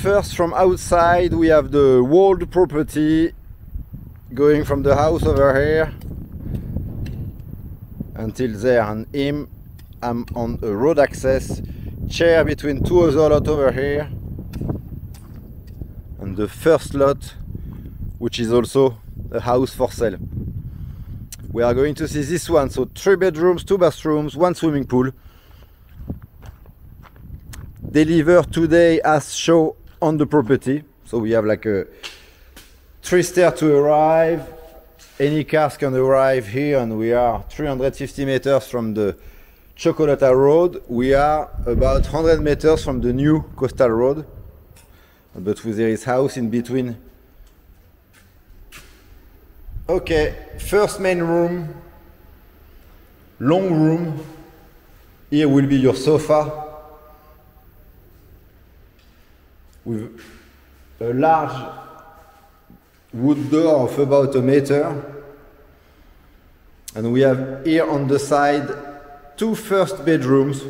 first from outside we have the walled property going from the house over here. Until there and him I'm on a road access chair between two other lot over here. And the first lot which is also a house for sale. We are going to see this one. So three bedrooms two bathrooms one swimming pool. Delivered today as show on the property. So we have like a three stair to arrive any cars can arrive here and we are 350 meters from the Chocolata Road. We are about 100 meters from the new coastal road. But there is house in between. Okay first main room long room. Here will be your sofa with a large wood door of about a meter. And we have here on the side two first bedrooms.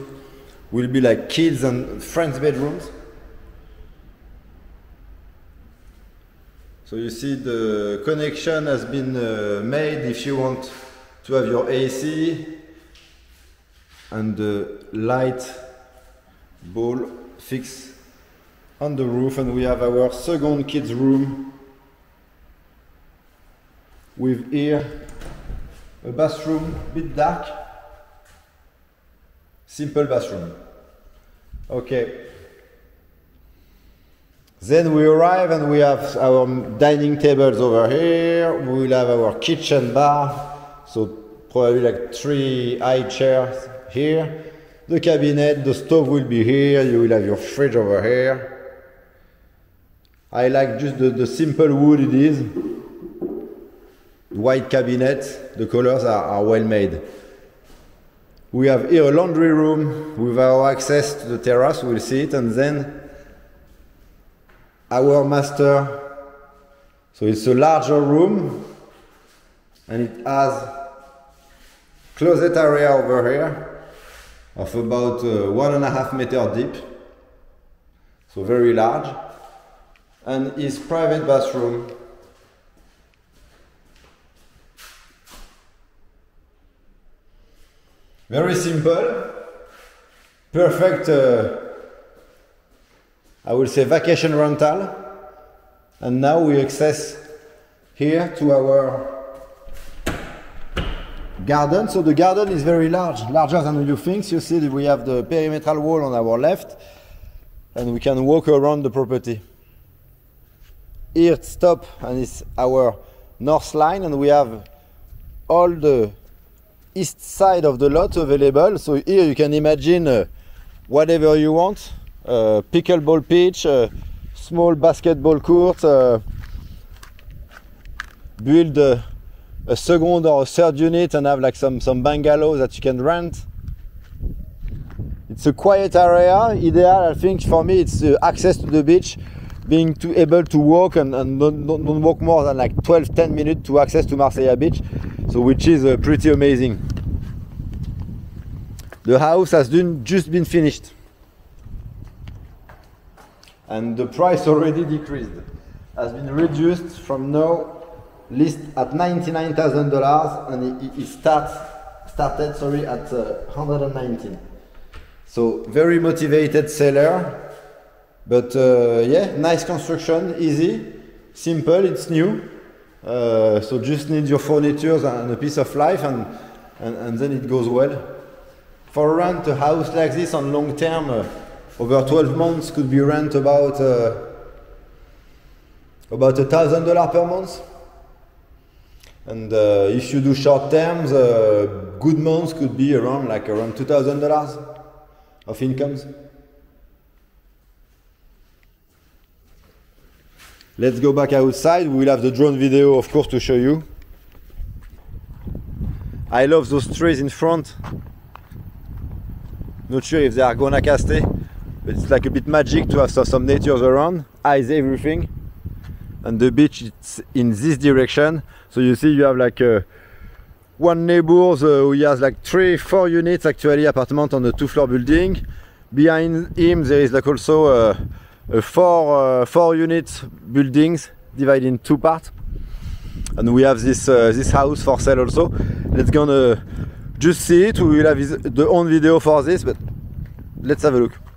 Will be like kids and friends bedrooms. So you see the connection has been uh, made if you want to have your AC and the light ball fixed on the roof and we have our second kids room with here a bathroom bit dark simple bathroom. Okay. Then we arrive and we have our dining tables over here. We will have our kitchen bar so probably like three high chairs here. The cabinet the stove will be here. You will have your fridge over here I like just the, the simple wood it is. White cabinet, the colors are, are well made. We have here a laundry room with our access to the terrace, we'll see it, and then our master. So it's a larger room and it has closet area over here of about uh, one and a half meter deep. So very large and his private bathroom. Very simple, perfect, uh, I will say vacation rental. And now we access here to our garden. So the garden is very large, larger than you think. You see we have the perimeter wall on our left and we can walk around the property here stop and it's our north line and we have all the east side of the lot available. So here you can imagine uh, whatever you want uh, pickleball pitch uh, small basketball court uh, build a, a second or a third unit and have like some some bungalows that you can rent. It's a quiet area ideal i think for me it's uh, access to the beach being to able to walk and, and don't, don't, walk more than like 12 10 minutes to access to Marsella beach so which is uh, pretty amazing. The house has just been finished. And the price already decreased. Has been reduced from now list at $99,000 and it, it starts started sorry at uh, 119 so very motivated seller but uh, yeah, nice construction, easy, simple, it's new. Uh, so just need your furniture and a piece of life and, and, and, then it goes well. For rent a house like this on long term, uh, over 12 months could be rent about uh, about a thousand dollar per month. And uh, if you do short terms, uh, good months could be around like around two thousand dollars of incomes. Let's go back outside. We will have the drone video, of course, to show you. I love those trees in front. Not sure if they are guanacaste, but it's like a bit magic to have some nature around. Eyes everything. And the beach is in this direction. So you see you have like uh, one neighbor uh, who has like three, four units actually apartment on the two floor building. Behind him there is like also uh, a four uh, four unit buildings divided in two parts. And we have this uh, this house for sale also. Let's gonna just see it. We will have the own video for this but let's have a look